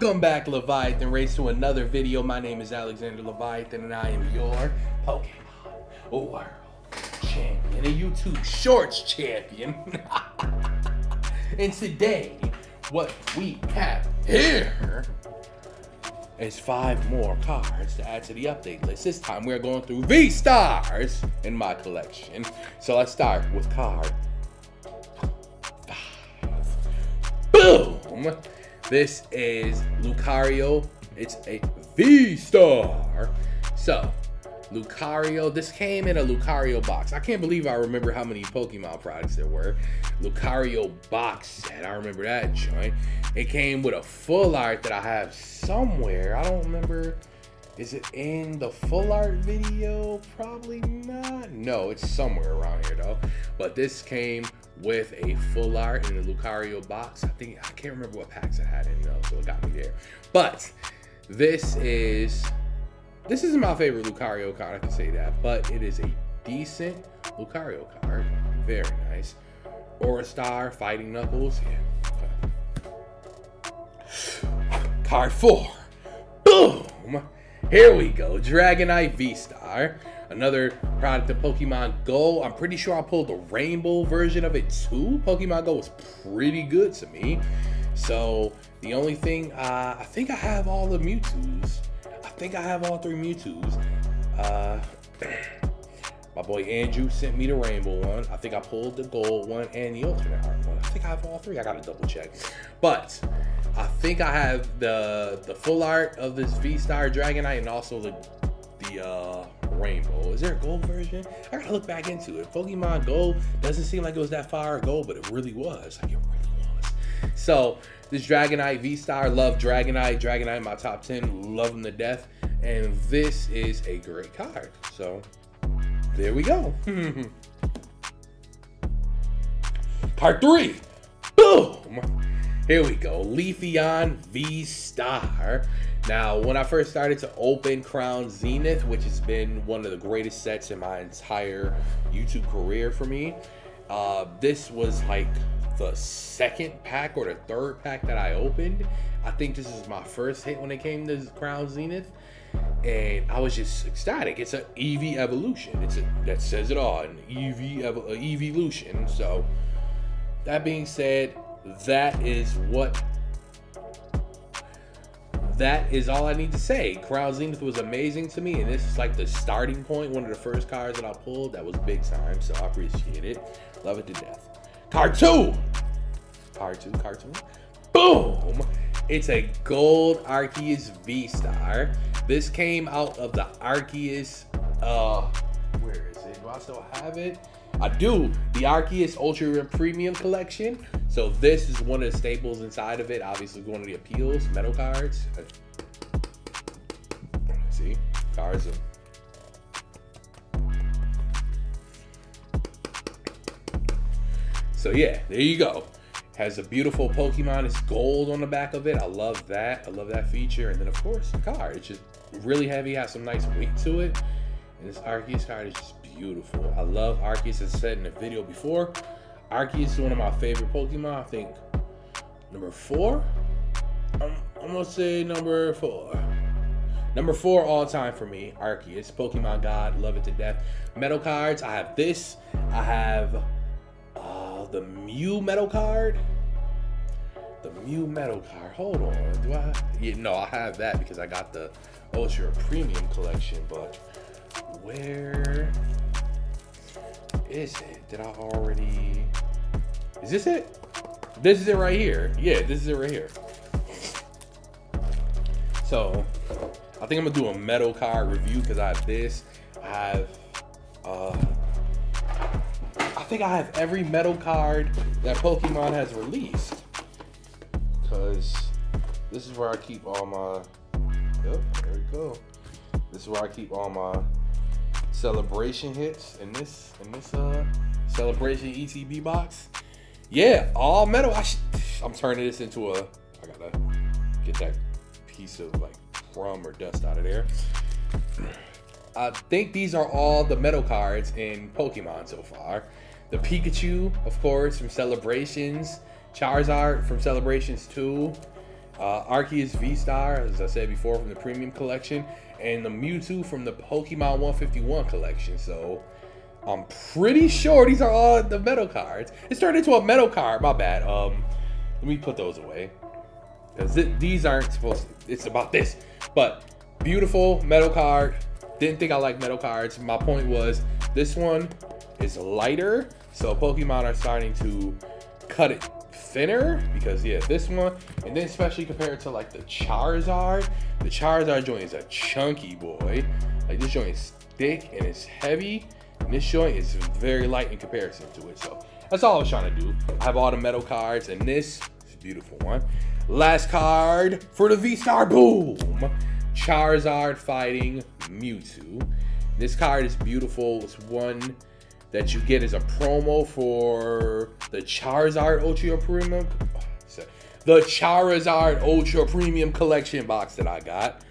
Welcome back, Leviathan Race, to another video. My name is Alexander Leviathan, and I am your Pokemon World Champion, a YouTube Shorts Champion. and today, what we have here is five more cards to add to the update list. This time, we're going through V-Stars in my collection. So let's start with card five. Boom! This is Lucario. It's a V-Star. So, Lucario. This came in a Lucario box. I can't believe I remember how many Pokemon products there were. Lucario box set. I remember that joint. It came with a full art that I have somewhere. I don't remember. Is it in the full art video? Probably not. No, it's somewhere around here though. But this came with a full art in the Lucario box. I think I can't remember what packs it had in though, so it got me there. But this is this isn't my favorite Lucario card, I can say that, but it is a decent Lucario card. Very nice. Aura Star, Fighting Knuckles. Yeah. Okay. Card four. Boom! Here we go. Dragonite V-Star. Another product of Pokemon Go. I'm pretty sure I pulled the rainbow version of it too. Pokemon Go was pretty good to me. So the only thing, uh, I think I have all the Mewtwo's. I think I have all three Mewtwo's. Uh, my boy Andrew sent me the rainbow one. I think I pulled the gold one and the alternate one. I think I have all three. I gotta double check. But I think I have the the full art of this V-Star Dragonite and also the the uh, rainbow. Is there a gold version? I gotta look back into it. Pokemon Gold doesn't seem like it was that far ago, but it really was. Like it really was. So this Dragonite V-Star, love Dragonite. Dragonite my top 10, love them to death. And this is a great card. So there we go. Part three. Boom. Here we go. Leafeon V-Star. Now, when I first started to open Crown Zenith, which has been one of the greatest sets in my entire YouTube career for me, uh, this was like the second pack or the third pack that I opened. I think this is my first hit when it came to Crown Zenith. And I was just ecstatic. It's an Eevee evolution. It's a, that says it all. An Eevee ev- evolution. So that being said, that is what that is all I need to say. Crown Zenith was amazing to me, and this is like the starting point. one of the first cards that I pulled. That was big time, so I appreciate it. Love it to death. Card two! Card two, card two. Boom! It's a gold Arceus V-Star. This came out of the Arceus, uh, where is it? Do I still have it? I do. The Arceus Ultra Premium Collection. So this is one of the staples inside of it. Obviously, one of the appeals, metal cards. See, cards. Of... So yeah, there you go. Has a beautiful Pokemon. It's gold on the back of it. I love that. I love that feature. And then of course the card. It's just really heavy. Has some nice weight to it. And this Arceus card is just beautiful. I love Arceus, as I said in the video before. Arceus is one of my favorite Pokemon. I think number four. I'm, I'm gonna say number four. Number four all time for me, Arceus. Pokemon God, love it to death. Metal cards, I have this. I have uh, the Mew metal card. The Mew metal card. Hold on. Do I? Yeah, no, I have that because I got the Ultra Premium collection. But where is it? Did I already? Is this it? This is it right here. Yeah, this is it right here. So, I think I'm gonna do a metal card review because I have this. I have, uh, I think I have every metal card that Pokemon has released. Because this is where I keep all my. Yep, there we go. This is where I keep all my celebration hits in this in this uh celebration ETB box. Yeah, all metal. I am turning this into a. I gotta get that piece of like crumb or dust out of there. I think these are all the metal cards in Pokemon so far. The Pikachu, of course, from Celebrations. Charizard from Celebrations 2. uh, Arceus V-Star, as I said before, from the premium collection, and the Mewtwo from the Pokemon 151 collection. So I'm pretty sure these are all the metal cards. It's turned into a metal card. My bad. Um, let me put those away because these aren't supposed. To, it's about this, but beautiful metal card. Didn't think I liked metal cards. My point was this one is lighter, so Pokemon are starting to cut it thinner because yeah, this one, and then especially compared to like the Charizard, the Charizard joint is a chunky boy. Like this joint is thick and it's heavy, and this joint is very light in comparison to it. So that's all I was trying to do. I have all the metal cards, and this is a beautiful one. Last card for the V-Star Boom! Charizard fighting Mewtwo. This card is beautiful. It's one that you get as a promo for the Charizard Ultra Premium. The Charizard Ultra Premium Collection box that I got.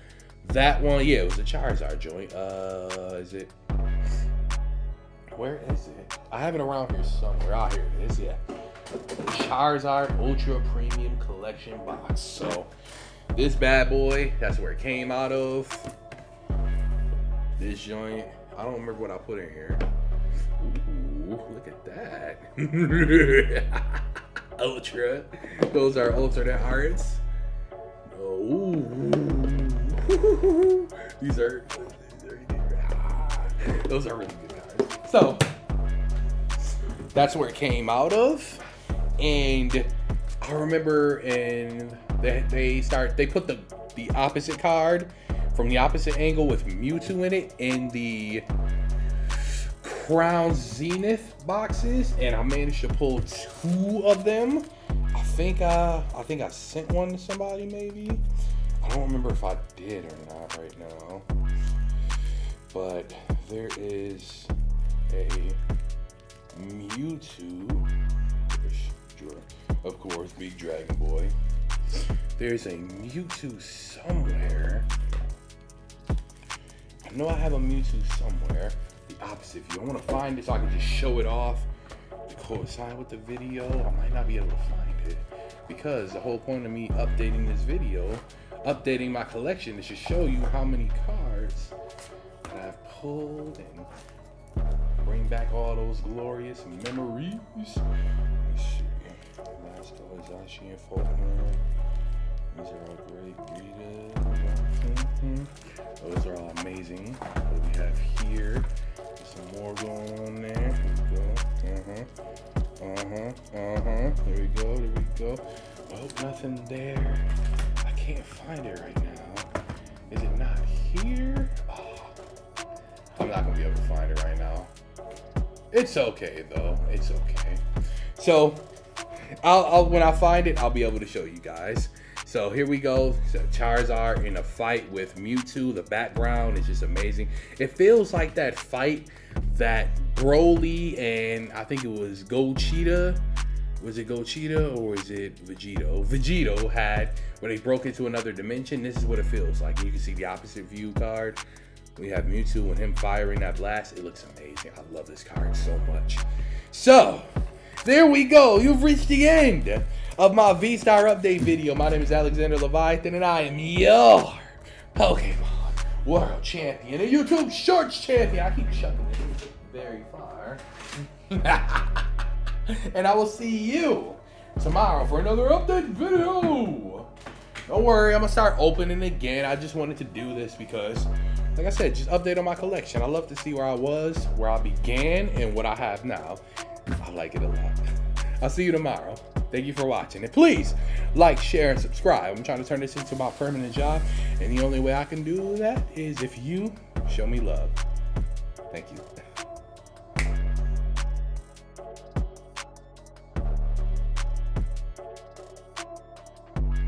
That one, yeah, it was a Charizard joint. Uh, is it? Where is it? I have it around here somewhere. Ah, here it is. Yeah, Charizard Ultra Premium Collection box. So this bad boy, that's where it came out of. This joint, I don't remember what I put in here. That. Ultra. Those are alternate arts. Oh. these are, those are really good cards. So that's where it came out of. And I remember and they, they start they put the the opposite card from the opposite angle with Mewtwo in it in the Crown Zenith boxes, and I managed to pull two of them. I think I, I think I sent one to somebody maybe. I don't remember if I did or not right now. But there is a Mewtwo, of course, Big Dragon Boy. There's a Mewtwo somewhere. I know I have a Mewtwo somewhere opposite view. I want to find it so I can just show it off to coincide with the video. I might not be able to find it because the whole point of me updating this video, updating my collection, is to show you how many cards that I've pulled and bring back all those glorious memories. Let me see. Last is Ashi and. These are all great readers. Mm-hmm. Those are all amazing. What we have here some more going on there. Here we go. Uh-huh. Uh-huh. Uh-huh. There we go. There we go. Oh, nothing there. I can't find it right now. Is it not here? Oh, I'm not gonna be able to find it right now. It's okay though. It's okay. So, I'll, I'll when I find it, I'll be able to show you guys. So here we go. Charizard in a fight with Mewtwo. The background is just amazing. It feels like that fight that Broly and I think it was Gogeta. Was it Gogeta or is it Vegito? Vegito had when they broke into another dimension. This is what it feels like. You can see the opposite view card. We have Mewtwo and him firing that blast. It looks amazing. I love this card so much. So, there we go. You've reached the end of my V-Star update video. My name is Alexander Leviathan, and I am your Pokemon World Champion and YouTube Shorts Champion. I keep shucking it very far. and I will see you tomorrow for another update video. Don't worry, I'm gonna start opening again. I just wanted to do this because, like I said, just update on my collection. I love to see where I was, where I began, and what I have now. I like it a lot. I'll see you tomorrow. Thank you for watching. And please like, share, and subscribe. I'm trying to turn this into my permanent job. And the only way I can do that is if you show me love. Thank you.